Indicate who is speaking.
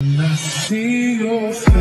Speaker 1: I see your face